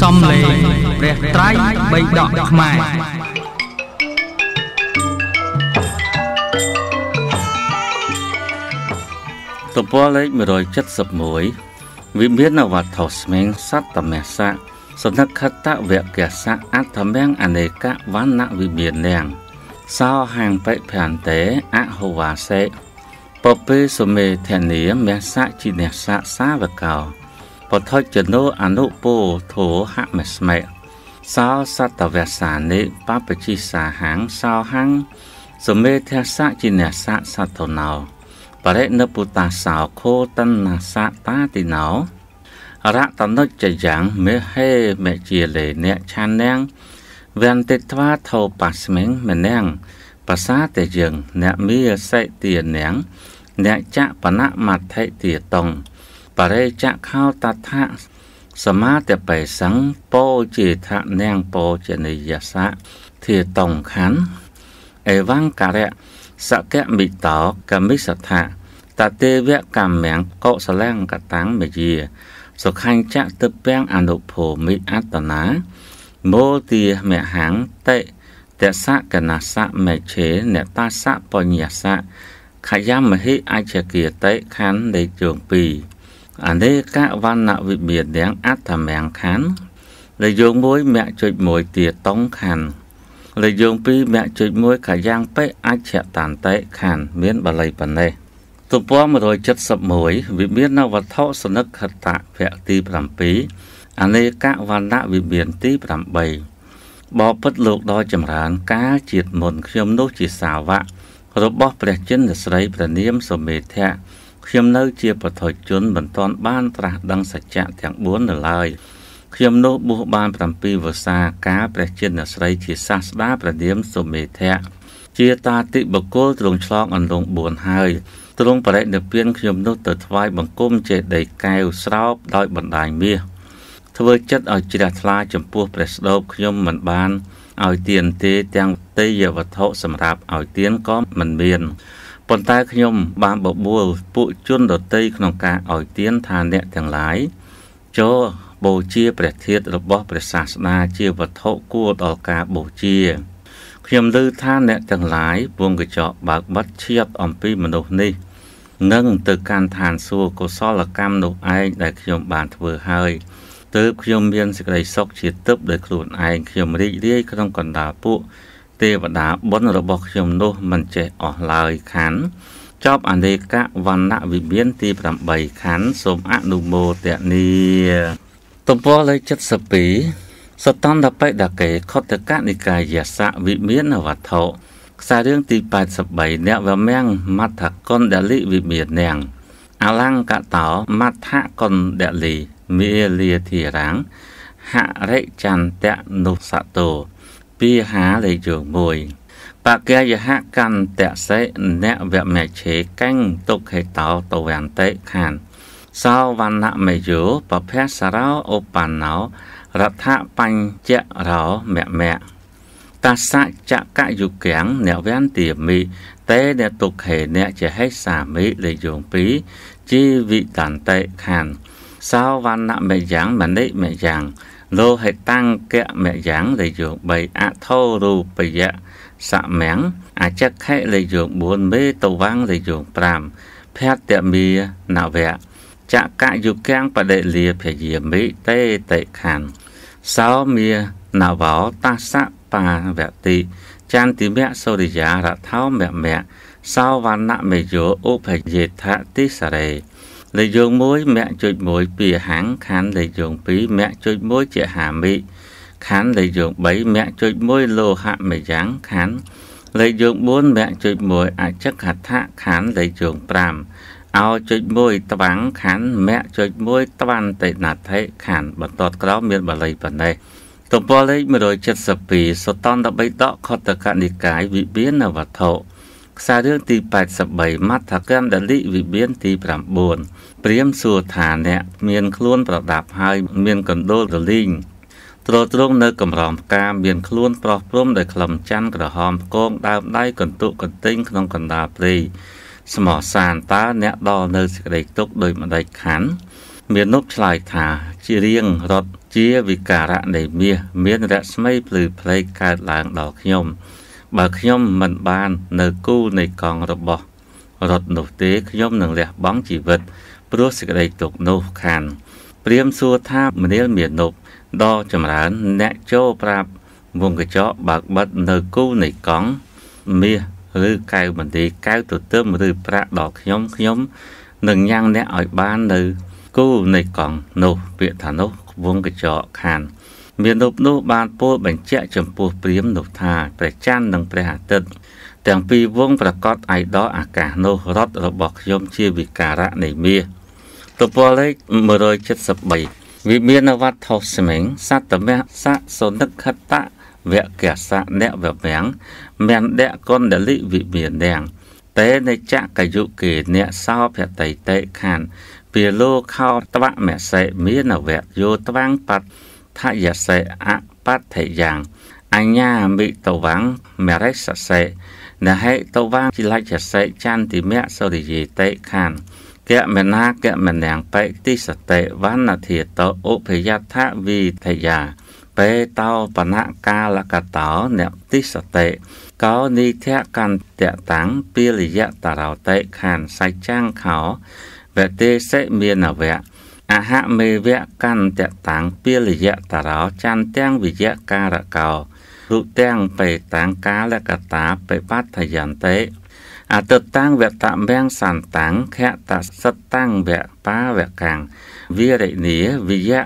សំលេងព្រះត្រៃបិដកខ្មែរទំព័រលេខ171វិមានវត្ថុស្មេងសត្តមសៈសនខតវកសៈអត្តមងអនេកវណ្ណវិមាននាងសោហាងបិភន្តេអហោវាសេពពេសុមេធនីមសៈជីនសៈសាវកោ ពថចណោអនុពោធោហមស្មេសោសតវសានិបបជិសាហាងសោហាងសុមេធសៈជីនសៈសតណោបរិណពុតាសោខោតនសៈតាតិណោរតនុចយ៉ាងមេហេមេជាលេអ្នកឆាននាងវន្តិត្វាធោបស្មិងម្នាងភាសាតែយើងអ្នកមានសិទានាងអ្នកចៈបណៈមត្ថិទាតង បរិចៈខោតថាសមាតបេសੰពោជាថនាងពោជនិយសៈធាតងខណ្ឌអេវង្ការៈសកមិតោកមិសថាតទេវកម្មំកុសលង្កតាំងមយាសុខាញ់ចៈទឹកពាំងអនុភូមិអត្តនាមោទាមហាំងតេតសកណសៈមេឆេនតាសៈបញ្ញសៈខយមហិអច្ចគាតិខណ្ឌនៃជើង2 អនេកវណ្ណវិមានទាំងអត្តមង្ខណ្ឌលេខយោង1មគ្គចុច1ទាតងខណ្ឌលេខយោង2មគ្គចុច1ខយ៉ាងបេអច្ចតន្តិខណ្ឌមានបល័យប៉ុណ្ណេះទំព័រ171វិមានវត្ថុសនិកខតៈភៈទី7អនេកវណ្ណវិមានទី8បបិទ្ធលោកដ៏ចម្រើនកាលជាតិមុនខ្ញុំនោះជាសាវករបស់ព្រះចិនស្រីព្រះនាមសុមេធៈ ខ្ញុំនៅជាបឋិជនមិនទាន់បានត្រាស់ដឹងសច្ចៈទាំង4នៅឡើយខ្ញុំនោះបួសបាន7វស្សាកាលព្រះចិនស្រីជាសាស្តាព្រះនាមសុមេធៈជាតាតិបកុលទ្រង់ឆ្លងអន្លង់4ហើយទ្រង់បរិនិព្វានខ្ញុំនោះទៅថ្វាយបង្គំចេតិយកែវស្រោបដោយបណ្ដាញមាសធ្វើចិត្តឲ្យជ្រះថ្លាចំពោះព្រះស្ដូបខ្ញុំមិនបានឲ្យទានទេទាំងទេយវត្ថុសម្រាប់ឲ្យទានក៏មិនមាន ប៉ុន្តែខ្ញុំបានបបួលពួកជនដតីក្នុងការឲ្យទានថាអ្នកទាំងឡាយចូលបូជាព្រះធាតុរបស់ព្រះសាស្តាជាវត្ថុគួរដល់ការបូជាខ្ញុំឮថាអ្នកទាំងឡាយពងកញ្ចក់បើកបិទឈៀបអំពីមនុស្សនេះនឹងទៅកាន់ឋានសួគ៌កុសលកម្មនោះឯងដែលខ្ញុំបានធ្វើហើយទើបខ្ញុំមានសេចក្តីសុខជាទឹកដោយខ្លួនឯងខ្ញុំរីករាយក្នុងកណ្ដាលពួក ទេវតាបុណ្យរបស់ខ្ញុំនោះមិនចេះអស់ឡើយខណ្ឌចប់អនេកវណ្ណវិមានទី8ខណ្ឌសូមអនុមោទនីទំព័រលេខ72សតន្តបិដកេខតកនិកាយសៈវិមានវត្ថុខ្សែរឿងទី83អ្នកវមាំងមត្ថកុណ្ដលិវិមាននាងអលង្កតោមត្ថកុណ្ដលិមេលាធិរាំងហរិចន្តនុសតោ ពីហាលេខយោ1បកយហកន្តសេអ្នកវមច្ឆេកੰទុខេតោតវន្តិខានសោវណ្ណមយោបភៈសរោឧបណ្ណោរដ្ឋបញ្ចរោមមៈតាសចកយុគាំងអ្នកវន្ទាមិតេអ្នកទុខេអ្នកចហេសាមិលេខយោ2ជីវិតន្តិខាន សោវណ្ណមយ៉ាងមនិមយ៉ាងលោហិតាំងកៈមយ៉ាងលេខយោ3អថោរូបយៈសមំអចក្ខិលេខយោ4មេតវាំងលេខយោ5ភតមីនវៈចកយុកាំងបដិលាភយាមិតេតេខានសោមានវោតាសៈបាវតិចន្តិមៈសូរិយារថោមមៈសោវណ្ណមេយោឧបយេថតិសរេ លេខយោង1មគ្គចុច1ពីហាំងខណ្ឌលេខយោង2មគ្គចុច1ជាហាមិខណ្ឌលេខយោង3មគ្គចុច1លោហៈមយ៉ាងខណ្ឌលេខយោង4មគ្គចុច1អចក្ខដ្ឋខណ្ឌលេខយោង5អោចុច1ត្វាំងខណ្ឌមគ្គចុច1ត្វាន់តេណថេខណ្ឌបន្តក្រោមមានបល័យប៉ុណ្ណេះទំព័រលេខ172សតន្តបិដកខតកនិកាយវិមានវត្ថុ ខ្សែរឿងទី83មត្ថកម្មដលិវិមានទី9ព្រាមសួរថាអ្នកមានខ្លួនប្រដាប់ហើយមានកណ្ដូលរលីងទ្រទ្រង់នៅកំរំផ្កាមានខ្លួនប្រោះព្រំដោយក្លំច័ន្ទក្រហមផ្គងដើមដៃកន្ទុកកន្ទិញក្នុងកណ្ដាលព្រៃស្មោះសានតើអ្នកដល់នៅសេចក្តីទុកដោយម្ដេចខាន់មាននប់ឆ្លើយថាជារៀងរត់ជាវិការៈនៃមាសមានរស្មីភ្លឺផ្លេកកើតឡើងដល់ខ្ញុំ បើខ្ញុំមិនបាននៅគូនៃកង់របស់រត់នោះទេខ្ញុំនឹងលះបង់ជីវិតព្រោះសេចក្តីទុកនោះខានព្រាមសួរថាមនាលមាននប់ដ៏ចម្រើនអ្នកចូលប្រាប់វងកញ្ចក់បើកបិទនៅគូនៃកង់មាសឬកៅមន្ទីរកៅទទឹមឬប្រាក់ដល់ខ្ញុំខ្ញុំនឹងញ៉ាំងអ្នកឲ្យបាននៅគូនៃកង់នោះពាក្យថានោះវងកញ្ចក់ខាន មានរូបនោះបានពោលបញ្ជាក់ចំពោះព្រាមនោះថាព្រះច័ន្ទនិងព្រះអាទិត្យទាំងពីរវងប្រកាសឯដកអាកាសនោះរត់របស់ខ្ញុំជាវិការៈនៃមាសទំព័រលេខ173វិមានវត្ថុស្មេងសតមៈសៈសនិខតៈវកសៈអ្នកវវាំងមានដកកុនដលិវិមានទាំងតេនចកយុគេអ្នកសោភតៃតេខានពីលោខោតវមសិមានវៈយោត្វាំងបត ថយសិអបតថយ៉ាងអញ្ញាមិតវាំងមរិសសិនហេតវាំងចិលច្ចសិចន្តិមៈសរិយេតេខានកៈមណាកៈមនាងបេតិសតេវណ្ណធាតោឧបយដ្ឋវិធយាបេតោបណកាលកតោអ្នកតិសតេកោនិធៈកន្តតាំងពីលយៈតរោតេខានសៃចាំងខោវទេសិមានវៈ អហមេវៈកន្តតាំងពីលយៈតរោចន្ទទាំងវិយៈការកោរុទាំងបេតាំងកាលកតាបេបត្តយន្តេអតតាំងវតមៀងសន្តាំងខតសតតាំងវបាវកាំងវិរិនីវិយៈ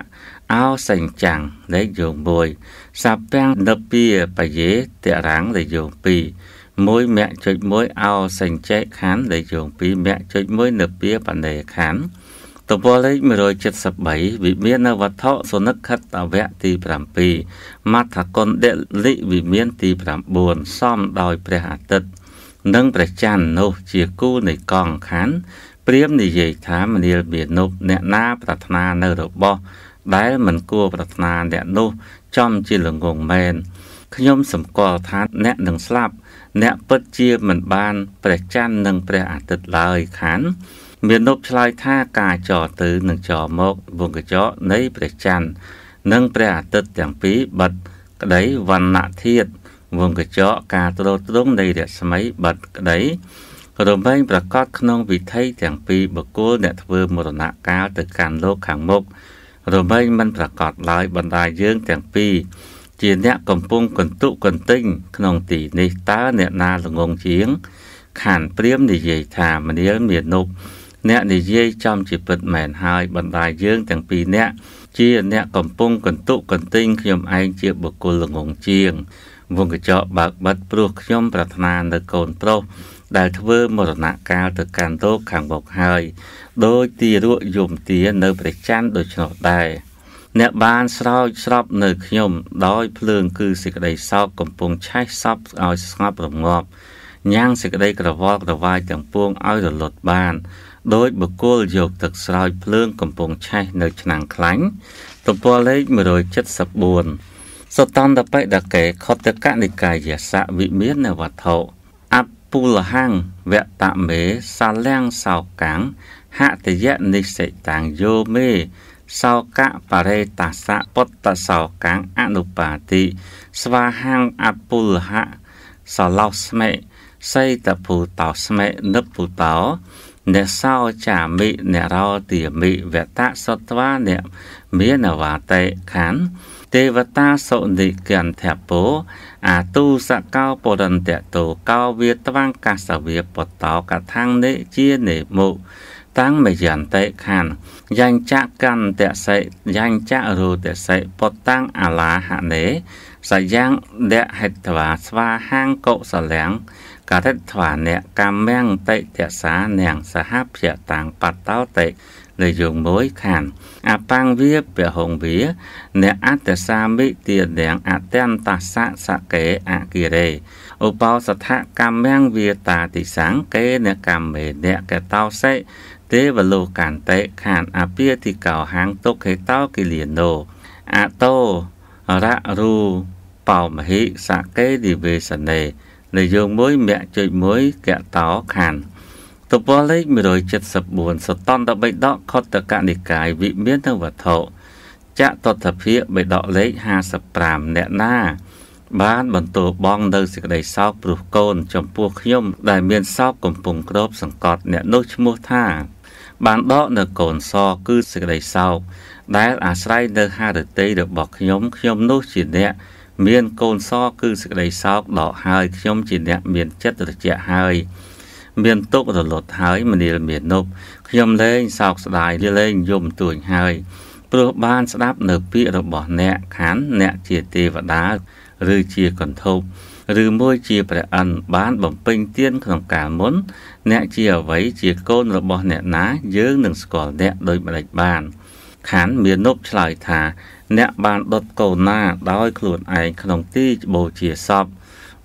អោសេញចាំងលេខយោង1សាពាំងនពីបយេតរាំងលេខយោង2មួយមគ្គចុច1អោសេញចេខានលេខយោង2មគ្គចុច1នពីបណេខាន ទំព័រលេខ173វិមានវត្ថុសុនិខិតវៈទី7មត្ថគុណដលិវិមានទី9សំដោយព្រះអាទិត្យនិងព្រះច័ន្ទនោះជាគូនៃកងខណ្ឌព្រាមនិយាយថាមនាលមាននុបអ្នកណាប្រាថ្នានៅរបស់ ដែលមិនគួរប្រាថ្នាអ្នកនោះចំជាល្ងងមែនខ្ញុំសម្គាល់ថាអ្នកនឹងស្លាប់ អ្នកពិតជាមិនបានព្រះច័ន្ទនិងព្រះអាទិត្យឡើយខាន មាននប់ឆ្លើយថាការចរទៅនឹងចរមកវងកញ្ចក់នៃព្រះច័ន្ទនិងព្រះអាទិត្យទាំងពីរបិទក្តីវណ្ណធាតវងកញ្ចក់ការទ្រទ្រង់នៃរស្មីបិទក្តីរមែងប្រកាសក្នុងវិថីទាំងពីរបុគ្គលអ្នកធ្វើមរណកាលទៅកាន់លោកខាងមុខរមែងមិនប្រកាសឡើយបណ្ដាយើងទាំងពីរជាអ្នកកំពុងកន្ទុកន្ទិញក្នុងទីនេះតើអ្នកណាល្ងងជាង ខានព្រាមនិយាយថាមនាលមាននុប អ្នកនិយាយចំជាពិតមែនហើយបណ្ដាយើងទាំងពីរអ្នកជាអ្នកកំពុងកន្ទុកកន្ទិញខ្ញុំឯងជាបុគ្គលល្ងងជាងវងកញ្ចក់បើកបិទព្រោះខ្ញុំប្រាថ្នានៅកូនប្រុសដែលធ្វើមរណកាលទៅកាន់លោកខាងមុខហើយដោយទីរក់យមទានៅព្រះច័ន្ទដូច្នោះដែរអ្នកបានស្រោចស្រពនៅខ្ញុំដោយភ្លើងគឺសេចក្តីសោកកំពុងឆេះសពឲ្យស្ងប់រងាប់ញ៉ាំងសេចក្តីក្រវល់ក្រវាយទាំងពួងឲ្យរលត់បាន ដោយបកគលយកទឹកស្រោចភ្លើងកំពុងឆេះនៅឆ្នាំងខ្លាញ់ទំព័រលេខ174សតន្តបិដកេខតកនិកាយសៈវិមាននវត្ថុអពុលហੰវតមេសាលាំង សោកាំងហតយនិសិតាំងយោមេសោកៈបរេតាសៈពុតសោកាំងអនុបាទិស្វាហੰអពុលហៈសឡោស្មេសៃតភូតោស្មេនិពុតោ អ្នកសោចាមិអ្នករោទាមិវតសត្វាអ្នកមានវតេខានទេវតាសុនិកន្ធពោអាទុសកោបរន្តតោកោវាត្វាំងកាសវាបតោកថាំងនិជានិមុតាំងមយន្តេខានយ៉ាងចកន្តសិយ៉ាងចរូតសិពតាំងអាឡាហនេ សយ៉ាងដហេតវាស្វាហាងកុសលាំងករិទ្វាអ្នកកម្មំតិតសានាងសហភយតាំងបតោតិលើយងមួយខានអបាំងវាពហងវាអ្នកអត្តសាមិទានាងអតន្តសៈសកេអគិរេឧបោសថកម្មំវាតាតិសង្កេនកម្មមេអ្នកកតោសេទេវលោកានតេខានអពាតិកោហាងទុខេតោគិលាណូអតោរៈរូ បោមហិសកេទិវេសនេនៅយោងមួយមគ្គចុច1កតោខានទំព័រលេខ174សតន្តបិដកខតកនិកាយវិមានទាំងវត្ថុចតតភិបេដកលេខ55អ្នកណា បានបន្ទោបងនៅសេចក្តីសោកព្រោះកូន ចំពោះខ្ញុំ ដែលមានសោកកំពុងក្របសង្កត់អ្នកនោះឈ្មោះថា បានដកនៅកូនសគឺសេចក្តីសោកដែលអាស្រ័យនៅហារតីរបស់ខ្ញុំខ្ញុំនោះជាអ្នក មានកូនសគឺសេចក្តីសោកដកហើយខ្ញុំជាអ្នកមានចិត្តត្រជាក់ហើយ មានទុករលត់ហើយមនាលមាននប់ខ្ញុំលែងសោកស្ដាយលែងយំទួញហើយព្រោះបានស្ដាប់នៅពាក្យរបស់អ្នកខានអ្នកជាទេវតាឬជាកន្ធពឬមួយជាព្រះអិនបានបំពេញទានក្នុងកាលមុន អ្នកជាអ្វីជាកូនរបស់អ្នកណា យើងនឹងស្គាល់អ្នកដោយម្ដេចបាន ខានមាននប់ឆ្លើយថា អ្នកបានដុតកូនណាដោយខ្លួនឯងក្នុងទីច្បូជាសព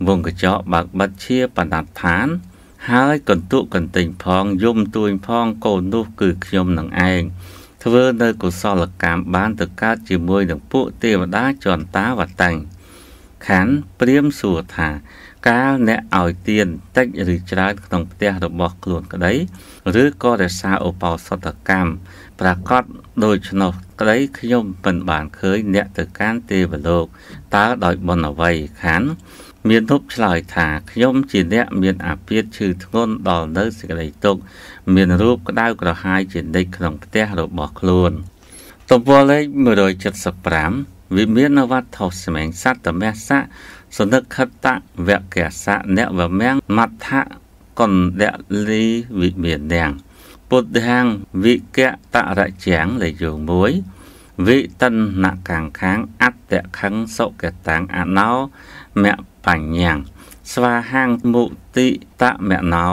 វងកញ្ចក់បើកបិទជាបណ្ដាត់ឋាន ហើយកន្ទុកកន្ទិញផងយំទួញផងកូននោះគឺខ្ញុំនឹងឯងធ្វើនៅកុសលកម្មបានទៅកើតជាមួយនឹងពួកទេវតាចន្តាវតੰខានព្រាមសួរថា កាលអ្នកឲ្យទៀនតិចឬច្រើនក្នុងផ្ទះរបស់ខ្លួនក្តី ឬក៏រក្សាឧបោសថកម្មប្រកាសដូច្នោះ ក្តីខ្ញុំមិនបានឃើញអ្នកទៅកាន់ទេវលោកតើដោយបុណ្យអ្វីខានមានទប់ឆ្លើយថាខ្ញុំជាអ្នកមានអាពាធឈឺធ្ងន់ដល់នៅសេចក្តីទុក្ខមានរូបក្តៅក្រហាយជានិច្ចក្នុងផ្ទះរបស់ខ្លួនទំព័រលេខ175វិមានវត្ថុស្មេងសត្វតមសៈសនិខតៈវកសៈអ្នកវមាំងមដ្ឋៈកុនដលីវិមាននាង ពុទ្ធាងវិកតរជាងលេខយោង1វិតិនកាំងខាងអត្តខੰសុកតាំងអណោមបញ្ញាំងស្វាហាងមុតិតមណោ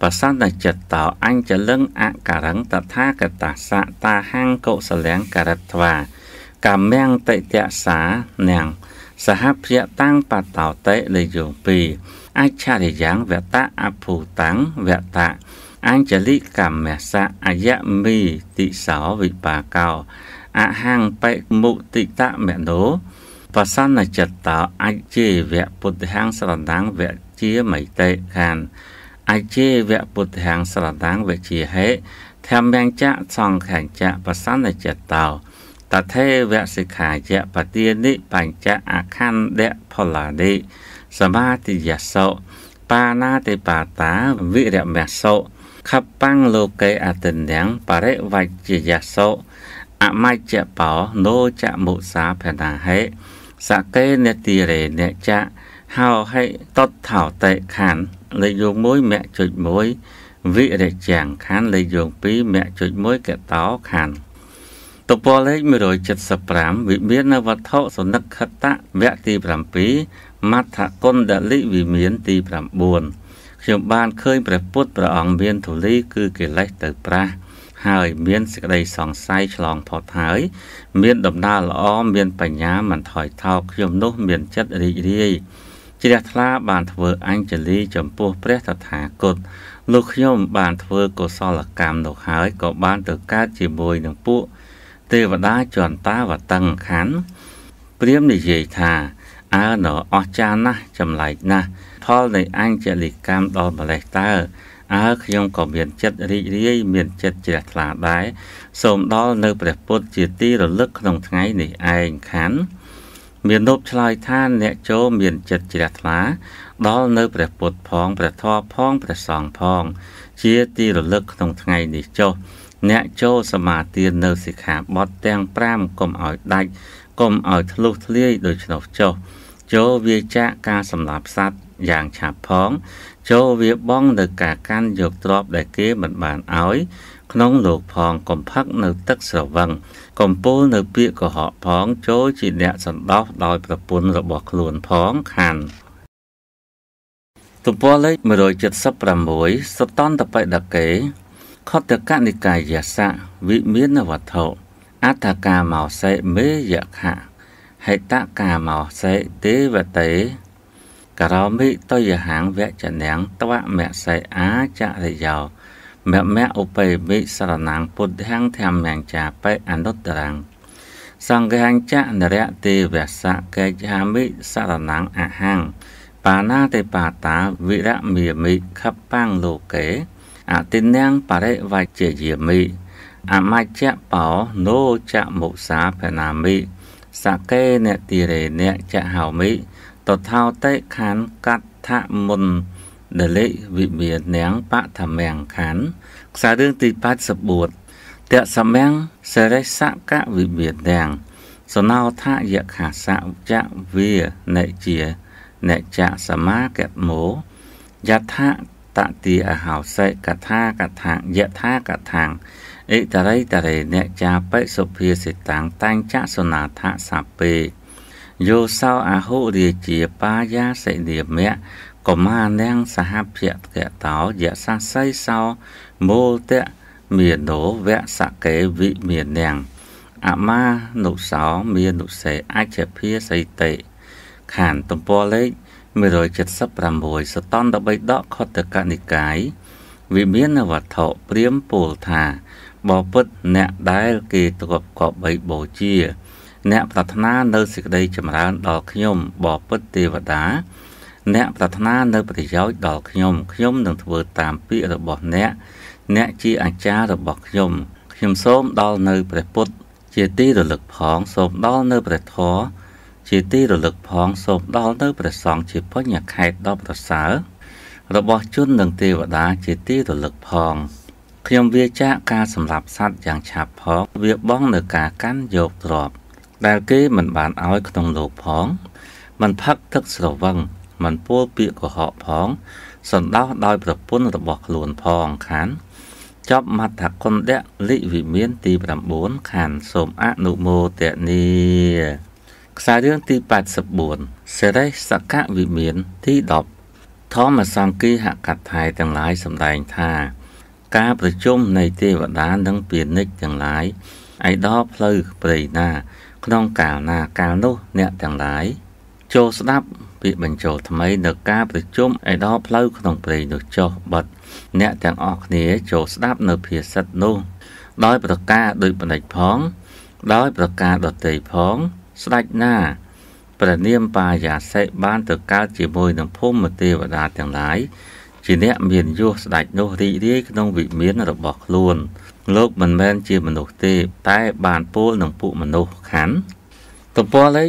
បសន្តចិត្តតោអញ្ចលឹងអករੰតថាកតាសៈតាហាងកុសលៀងករត្វាកម្មំតិតសានាងសហភយតាំងបតោតិលេយោ2អច្ឆរិយ៉ាងវតៈអភូតាំងវតៈ អញ្ចលិកម្មសៈអយមីតិសោវិបាកោអហង្បិមុតិតមនោបសនចិត្តតោអច្ចេវៈពុទ្ធហាងស្រដាំងវៈជាមិតិខានអច្ចេវៈពុទ្ធហាងស្រដាំងវៈជាហេធម្មញ្ចៈសង្ខញ្ចៈបសនចិត្តតោតថេវៈសិក្ខាយៈបទានិបញ្ចៈអខណ្ឌៈផលានិសមាតិយសោបាណាតិបាតាវិរមសោ ខបាំងលោកេអតិនំបរិវជ្ជយសោអមជ្ជបោណូចមុសាភនាហេសកេនតិរេអ្នកចៈហោហេតតថោតេខានលេខយោង1មគ្គចុច1វិរិជាងខានលេខយោង2មគ្គចុច1កតោខានតពលលេខ175វិមាននៅវត្ថុសនិក្ខតៈវគ្គទី7មត្ថគុណ្ដលិវិមានទី9 ខ្ញុំបានឃើញព្រះពុទ្ធព្រះអង្គមានធូលីគឺកិលេសទៅប្រះហើយមានសេចក្តីសង្ស័យឆ្លងផុតហើយមានដំណើរល្អមានបញ្ញាមិនថយថោកខ្ញុំនោះមានចិត្តរីករាយជ្រះថ្លាបានធ្វើអញ្ជលីចំពោះព្រះតថាគតលោកខ្ញុំបានធ្វើកុសលកម្មនោះហើយក៏បានទៅកើតជាមួយនឹងពួកទេវតាចន្តាវតੰងខណ្ឌព្រាមនិយាយថា អើណអស្ចារ្យណាស់ចម្លែកណាស់ផលនៃអញ្ជលិកម្មដល់ម្លេះតើអើខ្ញុំក៏មានចិត្តរីករាយមានចិត្តជ្រះថ្លាដែរសូមដល់នៅព្រះពុទ្ធជាទីរលឹកក្នុងថ្ងៃនេះឯងខណ្ឌមាននប់ឆ្លើយថាអ្នកចូលមានចិត្តជ្រះថ្លា ដល់នៅព្រះពុទ្ធផងព្រះធម៌ផងព្រះសង្ឃផង ជាទីរលឹកក្នុងថ្ងៃនេះចុះអ្នកចូលសមាទាននៅសិក្ខាបទទាំង5កុំឲ្យដាច់កុំឲ្យធ្លុះធ្លាយដោយឆ្នោះចុះ ចូលវាចាកការសម្លាប់សត្វយ៉ាងឆាប់ផង ចូលវាបងនៅការកាន់យកទ្រព្យដែលគេមិនបានឲ្យ ក្នុងលោកផងកំផឹកនៅទឹកស្រវឹងកំពូលនៅពាកកុហកផង ចូលជាអ្នកសន្តោសដោយប្រពន្ធរបស់ខ្លួនផងខានទំព័រលេខ176សតន្តបិដកេខតកនិកាយសៈវិមានវត្ថុអត្តកាមោសេមេយខៈ ហេតកាមោសេទេវតេករោមិតយហាងវចនាងតវមសេអាចរិយោមមឧបេមិសរណាងពុទ្ធាងធម្មញ្ចាបេអនុត្តរាងសង្ឃាញចនរៈទេវសៈកេចាមិសរណាងអហាងបាណាទេបាតាវិរមេមិខបាំងលោកេអតិនាងបរិវជ្ជយាមិអមច្ចៈបោណូចមុសាភណាមិ សកេនតិរេនចហោមិតថោតេខានកដ្ឋមុនដលិវិមាននាងបឋមាំងខានខ្សែរឿងទី84តសមាំងសេរិសកវិមាននាងសណោថាយខាសៈចវានិជានិចសមាកមោយថាតតិអហោសិកថាកថាយថាកថា អិតរិតរេអ្នកចាបិសុភាសិតាំងតាំងចសនាថាសពេយោសោអហុរាជាបាយាសិនិមៈកុមានាងសហភៈកតោយសាស័យសោមោតៈមានោវៈសកេវិមាននាងអមានុសោមាននុសេអច្ចភាសិតិខានទំព័រលេខ176សតន្ត3ដកខតកនិកាយ វិមានវត្ថុព្រាមពោលថាបពុតអ្នកដែលគេទ្របកបីបូជា អ្នកប្រាថ្នានៅសេចក្តីចម្រើនដល់ខ្ញុំបពុតទេវតា អ្នកប្រាថ្នានៅប្រយោជន៍ដល់ខ្ញុំខ្ញុំនឹងធ្វើតាមពាក្យរបស់អ្នក អ្នកជាអាចារ្យរបស់ខ្ញុំខ្ញុំសូមដល់នៅព្រះពុទ្ធជាទីរលឹកផងសូមដល់នៅព្រះធម៌ជាទីរលឹកផងសូមដល់នៅព្រះសង្ឃជាពុញ្ញខេត្តដ៏ប្រសើរ របស់ជននិងទេវតាជាទីរលឹកផងខ្ញុំវាចាកការសម្លាប់សត្វយ៉ាងឆាប់ផងវាបងនៅការកាន់យកទ្រព្យដែលគេមិនបានឲ្យក្នុងលោកផងមិនផឹកទឹកស្រវឹងមិនពោលពាក្យកុហកផងសន្តោសដោយប្រពន្ធរបស់ខ្លួនផងខានចប់មត្ថគុណៈលិវិមានទី9ខានសូមអនុមោទនីខ្សែរឿងទី84សេរីសកវិមានទី10 ធម្មសង្គីហកថាយទាំងឡាយសម្ដែងថា ការប្រជុំនៃទេវតានិងពាណិជ្ជទាំងឡាយឯដល់ផ្លូវព្រៃណា ក្នុងកាលណាកាលនោះអ្នកទាំងឡាយចូលស្ដាប់ពាក្យបញ្ចូលថ្មីនៅការប្រជុំឯដល់ផ្លូវក្នុងព្រៃនោះចុះបិទអ្នកទាំងអស់គ្នាចូលស្ដាប់នៅភាសិតនោះដោយប្រការដោយបណិចផង ដោយប្រការដតីផង ស្ដេចណា ព្រះនាមបាយាសិបានទៅកើតជាមួយនឹងភូមិទេវតាទាំងឡាយជាអ្នកមានយសស្ដេចនោះរីករាយក្នុងវិមានរបស់ខ្លួន លោកមិនមែនជាមនុស្សទេតែបានពោលនឹងពួកមនុស្សខណ្ឌទំព័រលេខ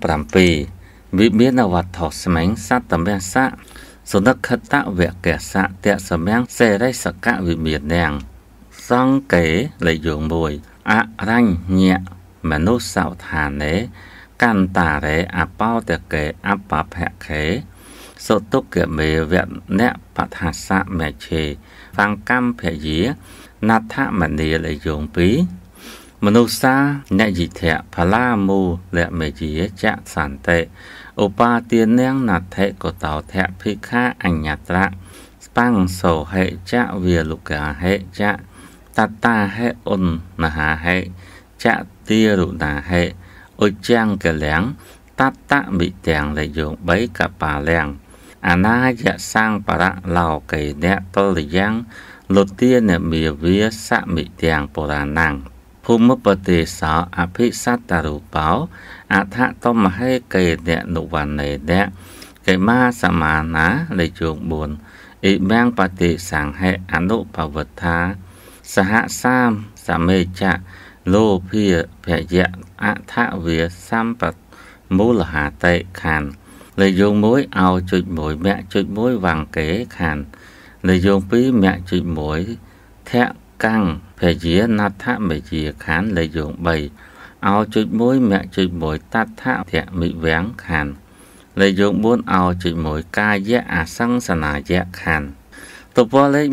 177វិមានវត្ថុស្មេងសត្តមសៈសុនខតវកសៈតសមាំងសេរិសកវិមាននាងសង្កេលេខយោង1អរញ្ញមនុស្សសោឋានេ កន្តារេអបោតកេអបភខេសុទុគមេវៈអ្នកបថាសមច្ឆេសង្កម្មភយាណដ្ឋមនីលយង2មនុស្សាអ្នកយិធៈផលាមូលមេជាចសន្តិឧបាទានាងណដ្ឋិកតោធៈភិក្ខាអញ្ញត្រៈស្បាំងសោហេចវាលុកាហេចតតាហេអុនមហាហេចទារុណាហេ អុចាំងកលាំងតតមិទាំងលេយង3កបាលាំងអនាយសាំងបរៈឡោកេអ្នកតលយ៉ាងលុទានមេវាសមិទាំងបុរាណังភូមិបទេសោអភិសត្តរូបោអថតមហេកេអ្នកនុវណ្ណេអ្នកកេមាសមាណាលេជង4អ៊ីមាំងបតិសង្ហេអនុបវត្ថាសហសាមសមេចៈលោភាភយៈ អថវាសម្បមូលហតេខានលេខយោង1ឲ្យចុច1មាក់ចុច1វ៉ាងកេខានលេខយោង2មាក់ចុច1ធៈកាំងភយាណដ្ឋមេជាខានលេខយោង3ឲ្យចុច1មាក់ចុច1តដ្ឋធៈមិវាំងខានលេខយោង4ឲ្យចុច1កាយៈអសង្សនាយៈខានតពលេខ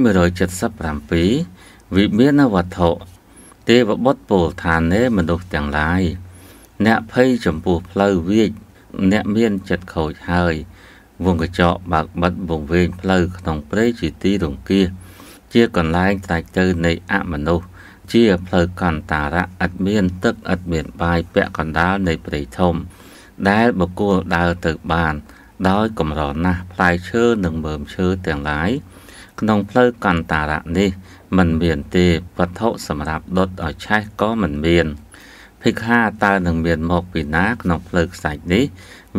177វិមានវត្ថុ ទេវបុត្រពោលថានេមនុស្សទាំងឡាយអ្នកភ័យចំពោះផ្លូវវាចអ្នកមានចិត្តខូចហើយ វងកញ្ចក់បើកបិទវងវែងផ្លូវក្នុងព្រៃជាទីរង្គៀសជាកន្លែងត្រាច់ទៅនៃអមនុស្សជាផ្លូវកន្តារៈឥតមានទឹកឥតមានបាយពាក់កណ្ដាលនៃព្រៃធំ ដែលបកគលដើរទៅបាន ដោយកម្រណាស់ផ្លែឈើនិងមើមឈើទាំងឡាយក្នុងផ្លូវកន្តារៈនេះ មិនមានទេវត្ថុសម្រាប់ដុតឲ្យឆេះក៏មិនមានភិក្ខាតើនឹងមានមកពីណាក្នុងផ្លូវខ្សាច់នេះ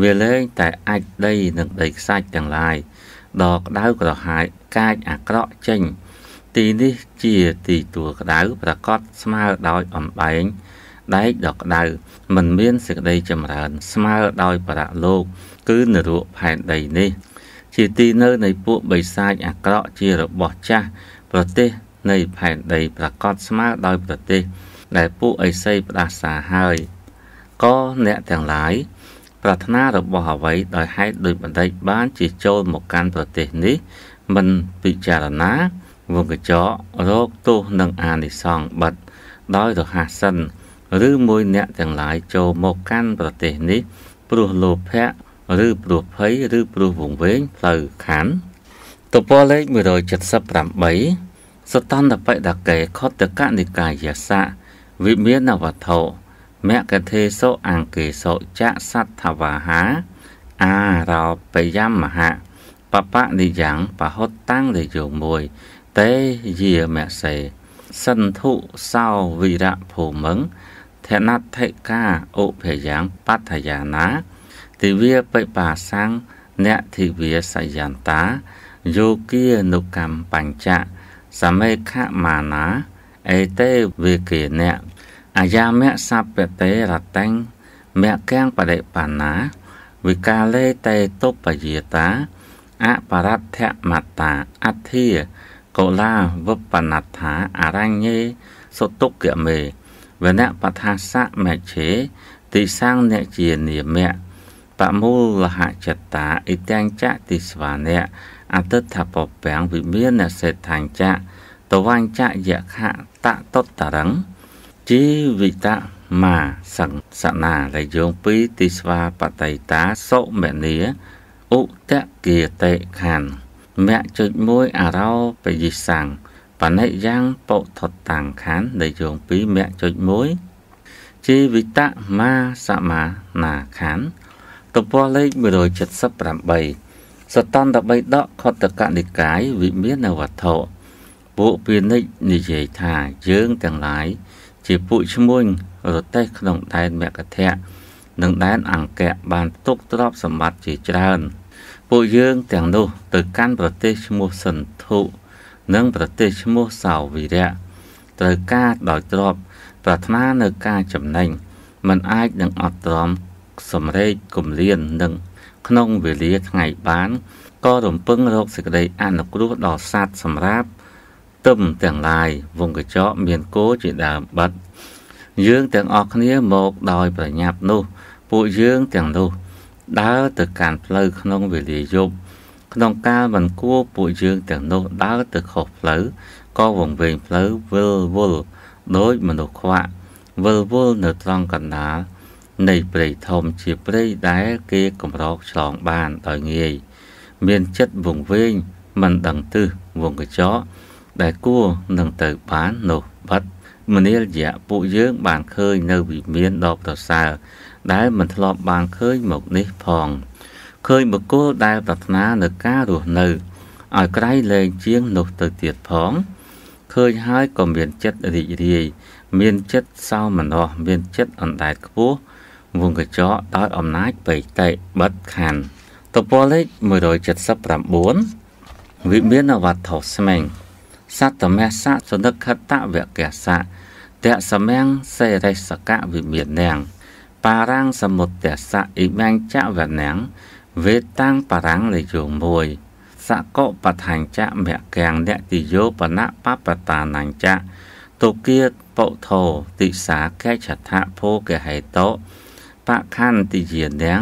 វាលែងតែអាចដីនិងដីខ្សាច់ទាំងឡាយដ៏ក្តៅក្រហាយកាចអាក្រក់ចេញ ទីនេះជាទីទួលក្តៅប្រកបស្មើដោយអំបែងដែកដ៏ក្តៅមិនមានសេចក្តីចម្រើន ស្មើដោយបរៈលោក គឺនរកផែនដីនេះ ជាទីនៅនៃពួកបិសាចអាក្រក់ជារបស់ចាស់ប្រទេស នៃផែនដីប្រកបស្មើដោយប្រទេស ដែលពួកអេសីផ្ដាសាហើយក៏អ្នកទាំងឡាយប្រាថ្នារបស់អ្វីដោយហេតុដោយបណ្ដេចបានជាចូលមកកាន់ប្រទេសនេះមិនពិចារណាវងកញ្ចក់រោគទោសនិងអានិសង្ឃបិទដោយរហ័សសិនឬមួយអ្នកទាំងឡាយចូលមកកាន់ប្រទេសនេះព្រោះលោភៈឬព្រោះភ័យឬព្រោះវង្វេងផ្លូវខណ្ឌតពលលេខ178 សតន្តបិដកេខតកនិកាយសៈវិមានវត្ថុមគ្គទេសុអង្គេសុចៈសត្ថវាហាអារោបយមហៈបបនិយ៉ាងបហុតតាំងរយោមួយតេយាមសេសន្ធុសោវិរៈភូមឹងធនថិកាឧភយ៉ាងបដ្ឋយាណាទិវាបិបាសាំងអ្នកទិវាសយន្តាយោគានុកម្មបញ្ចៈ សមេខមាណាអេតេវិកេអ្នកអាយាមៈសពតេរតੰមគ្គាំងបដិបណ្ណាវិកាលេតេតុបយាតាអបរតធមតាអធិកោឡាវបណដ្ឋាអរញ្ញេសុតុគមេវនៈបថាសៈមច្ឆេទីសាំងអ្នកជានាមៈបមូលហចតាអិទាំងចតិស្វានៈ អតិថពពាំងវិមានសេដ្ឋាញ់ចតវាញ់ចយខៈតតតរੰជីវិតមាសង្សនាដែលយោងពីទីស្វាបតៃតាសុមនីឧតគិតេខានមគ្គចុច1អរោបយិសੰបនិយ៉ាងពុថតាំងខានដែលយោងពីមគ្គចុច1ជីវិតមាសមាណាខានទំព័រលេខ178 សតន្តបិដកខតកនិកាយវិមានវត្ថុពួកពាណិជ្ជនិយាយថាយើងទាំងឡាយជាពួកឈ្មួញរទេះក្នុងដែនមគ្គធៈនិងដែនអង្គៈបានទុកទ្រព្យសម្បត្តិជាច្រើន ពួកយើងទាំងនោះទៅកាន់ប្រទេសឈ្មោះសន្ធុនិងប្រទេសឈ្មោះសាវិរៈត្រូវការដោយទ្រព្យប្រាថ្នានៅការចំណេញมันអាចនឹងអត់ទ្រាំសម្រេចគំលាននឹង ក្នុងវេលាថ្ងៃបានក៏រំពឹងរកសេចក្តីអនុគ្រោះដល់សត្វសម្រាប់ទឹមទាំងឡាយវងកញ្ចក់មានគោជាដើមបិទយើងទាំងអស់គ្នាមកដោយប្រញាប់នោះ ពួកយើងទាំងនោះដើរទៅកាន់ផ្លូវក្នុងវេលាយប់ក្នុងកាលមិនគួរពួកយើងទាំងនោះដើរទៅខុសផ្លូវក៏វង្វេងផ្លូវវិលវល់ដោយមនុស្សខ្វាក់វិលវល់នៅត្រង់កណ្ដាល នៃព្រៃធំជាព្រៃដែលគេកម្រោកឆ្លងបានដោយងាយមានចិត្តវង្វេងមិនដឹងទិសវងកញ្ចក់ដែលគួរនឹងទៅបាននោះបាត់មនាលយៈពួកយើងបានឃើញនៅវិមានដ៏ប្រសើរដែលមិនធ្លាប់បានឃើញមកនេះផងឃើញបុគ្គលដែលប្រាថ្នានៅការរស់នៅឲ្យក្រៃលែងជាងនោះទៅទៀតផងឃើញហើយក៏មានចិត្តរីករាយមានចិត្តសោមនស្សមានចិត្តអណ្ដែតខ្ពស់ វងកញ្ចក់ដោយអំណាចបេតិបិទខណ្ឌតពលលេខ179វិមានអវត្ថុស្មេងសត្តមសៈសនិខតវកសៈតសមំសេរិសកៈវិមាននាងបារាំងសមុទ្ទសៈអ៊ីមាំងចវនាងវេតាំងបារាំងលេយោមួយសកុបឋាញ់ចមកាំងអ្នកតិយោបណៈបបតានញ្ចៈទុគៀបុថោទិសាកេឆថៈភោកហេតោ បខន្តិយានាង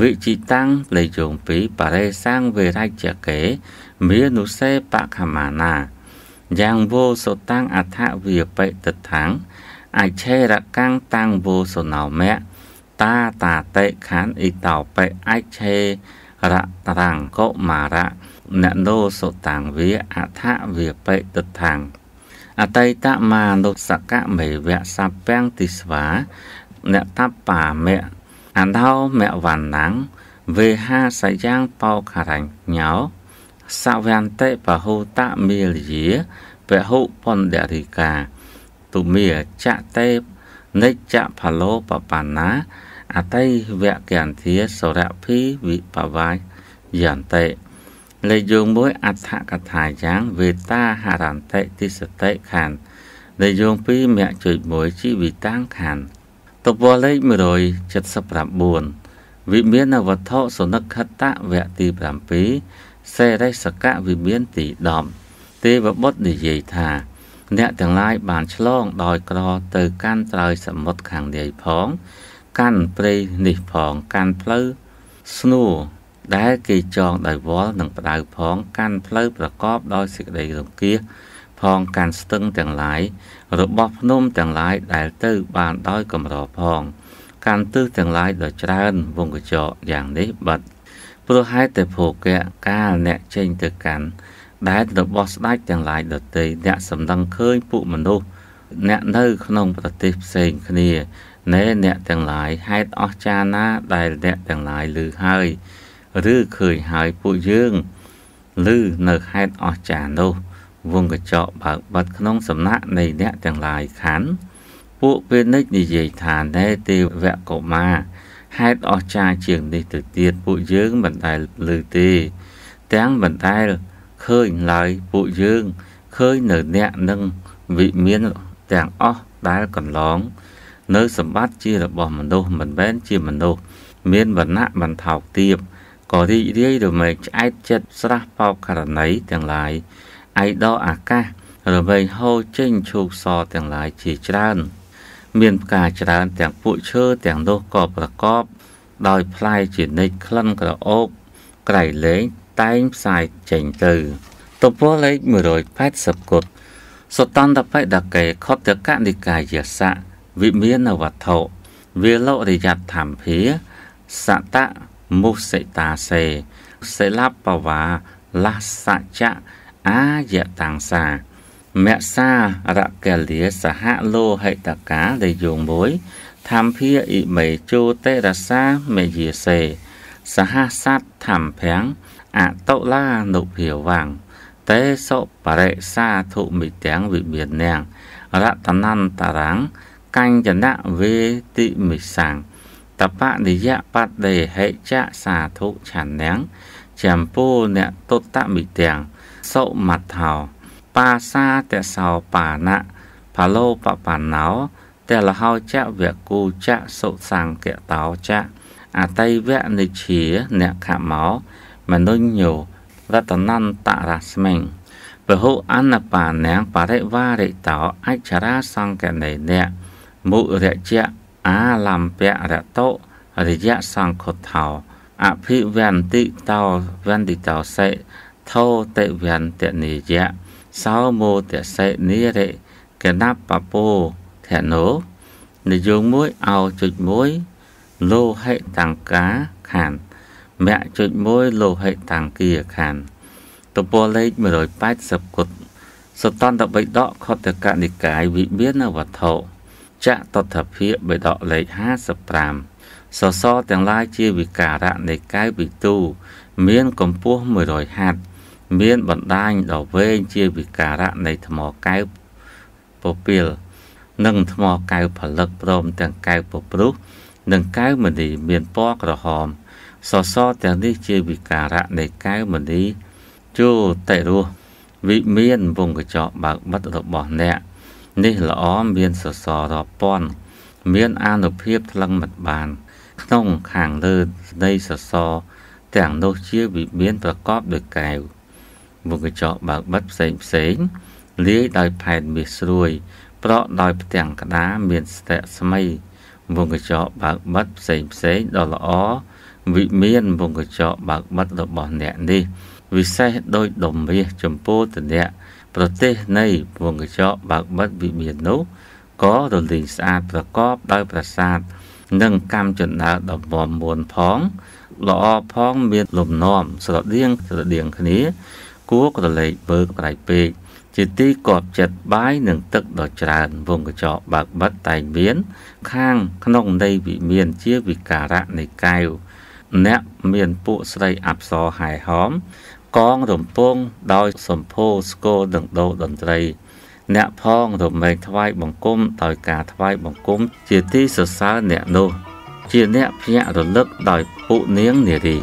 វិចិតាំងលេយោពីបរិសាំងវេរច្ចកេមានុសេបខមាណាយ៉ាងវោសតាំងអថវិបិតថាំងអឆេរកាំងតាំងវោសណោមៈតាតាតេខានអ៊ីតោបិអឆេរតរាំងកុមារៈណណោសតាំងវាអថវិបិតថាំងអតីតមានុសកមេវៈសពាំងទិស្វា អ្នកតបាមៈអណ្ដោមៈវណ្ណังវេហាសយ៉ាងបោខរញ្ញោសវន្តិបហុតមេលយាពហុបណ្ឌរិកាទុមេចតេនិច្ចផលោបបណ្ណាអតីវកន្ធាសរភិវិបវាយន្តិលេខយោងមួយអដ្ឋកថាយ៉ាង វេតាហរន្តិទិសតិខានលេខយោង2មគ្គចុច1ជីវិតាំងខានតពលេខ179វិមានវត្ថុសនិក្ខតៈវគ្គទី7សេរិសកៈវិមានទី10ទេវបុត្រនិយាយថា អ្នកទាំងឡាយបានឆ្លងដោយក្រទៅកាន់ត្រើយសមុទ្រខាងនាយផង កាន់ព្រៃនេះផងកាន់ផ្លូវស្នួរដែលគេចងដោយវល់និងផ្ដៅផង កាន់ផ្លូវប្រកបដោយសេចក្តីរង្គៀស ផងកាន់ស្ទឹងទាំងឡាយរបស់ភ្នំទាំងឡាយដែលទៅបានដោយកម្រផង កាន់ទិសទាំងឡាយដ៏ច្រើនវងកញ្ចក់យ៉ាងនេះបាត់ព្រោះហេតុតែភោគៈកាលអ្នកចេញទៅកាន់ដែលរបស់ស្ដេចទាំងឡាយដទៃអ្នកសម្ដឹងឃើញពួកមនុស្សអ្នកនៅក្នុងប្រទេសផ្សេងគ្នាណែអ្នកទាំងឡាយហេតុអស្ចារ្យណាដែលអ្នកទាំងឡាយឮហើយ ឬឃើញហើយពួកយើងឮនៅហេតុអស្ចារ្យនោះ វងកញ្ចក់បើកបិទក្នុងសំណាក់នៃអ្នកទាំងឡាយខណ្ឌពួកពេលនិចនិយាយថាណែទេវកុមារហេតុអស្ចារ្យជាងនេះទៅទៀតពួកយើងមិនដែលឮទេ ទាំងមិនដែលឃើញឡើយពួកយើងឃើញនៅអ្នកនឹងវិមានទាំងអស់ដែលកន្លង នៅសម្បត្តិជារបស់មនុស្សមិនមែនជាមនុស្សមានវណ្ណៈបន្ថោកទៀបក៏រីករាយរមែងឆ្អែតចិត្តស្រះបោកករណីទាំងឡាយ ឯដកអាកាសរមែងហូរចេញឈូកសទាំងឡាយជាច្រើន មានផ្កាច្រើនទាំងពួកឈើទាំងនោះក៏ប្រកប ដោយផ្លែជានិច្ចក្លិនក្រអូបក្រៃលែងតែងផ្សាយចេញទៅទំព័រលេខ180គុតសតន្តបិដកេខតកនិកាយសៈវិមានវត្ថុវាលរិយធម្មភាសតមុសិតាសេសិលបវាលសច្ចៈ អាយតាំងសាមក្សារកលាសហលោហិតកាដែលយោងមួយធម្មភាអ៊ីមេជោតេរសាមេយាសេសហស័តធម្មភាំងអតុលានុភាវាំងតេសុបរិសាធុមិទាំងវិមាននាងរតនន្តរាំងកញ្ចនៈវេតិមិសាំងត បនិយបដេហិចសាធុឆាននាងចំពោអ្នកទុតតមិទាំងសុមត្ថោបាសាតសោបាណៈផលោបបណ្ណោតលហោចៈវគូចៈសុសង្កតោចៈអតីវនិជាអ្នកខមោមនុញ្ញោរតនន្តរស្មិងពហុអនបានាង បរិវារិតោអច្ឆរាសង្កណេអ្នកមុរជៈអាលំពៈរតោរិយៈសង្ឃុថោអភិវន្តិតោវន្តិតោសេថោតិវន្តនិយៈសោមោទសេនិរិកណបពោធណោនិយងមួយអោចុចមួយលោហិតង្កាខានមគ្គចុច1លោហិតង្គាខានទំព័រលេខ180គុតសតន្តបិដកខតកនិកាយវិមានវត្ថុចតតភិបិដកលេខ55សសរទាំងឡាយជាវិការៈនៃកាយវិទូ មានកម្ពស់100ហត្ថ មានបណ្ដាញដ៏វែងជាវិការៈនៃថ្មកែវពពាលនិងថ្មកែវផលិតព្រមទាំងកែវពព្រុសនិងកែវមณีមានពណ៌ក្រហមសសរទាំងនេះជាវិការៈនៃកែវមณีជោតិរស់វិមានវងកញ្ចក់បើកបិទរបស់អ្នក នេះល្អមានសសររាប់ពាន់មានអានុភាពថ្លឹងមិនបាន ក្នុងខាងលើនៃសសរទាំងនោះជាវិមានប្រកបដោយកែវ មុខកញ្ចក់បើកបិទផ្សេងផ្សេងលាយដោយផែនមាសស្រួយ ប្រក់ដោយផ្ទាំងក្តារមានស្ទាក់ស្មៃមុខកញ្ចក់បើកបិទផ្សេងផ្សេងដ៏ល្អវិមានមុខកញ្ចក់បើកបិទរបស់អ្នកនេះ វិសេសដោយដុំមាសចំពោះតអ្នកប្រទេសនៃវងកញ្ចក់បើកបិទវិមាននោះក៏រលីងស្អាតប្រកបដោយប្រាសាទនិងកម្មចណ្ដើដ៏មមមួនផងល្អផងមានលំនាំស្រដៀងស្រដៀងគ្នា គួរក្រឡេកបើកត្រៃពេកជាទីកប់ចិត្តបាយនិងទឹកដ៏ច្រើនវងកញ្ចក់បើកបិទតែងមាន ខាងក្នុងនៃវិមានជាវិការៈនៃកែវអ្នកមានពួកស្រីអប្សរហែហោមកងរំពងដោយសម្ពោស្គរនឹងដោតន្ត្រី អ្នកផងរមែងថ្វាយបង្គំដោយការថ្វាយបង្គំជាទីសរសើរអ្នកនោះ ជាអ្នកភ្ញាក់រលឹកដោយពុនាងនារី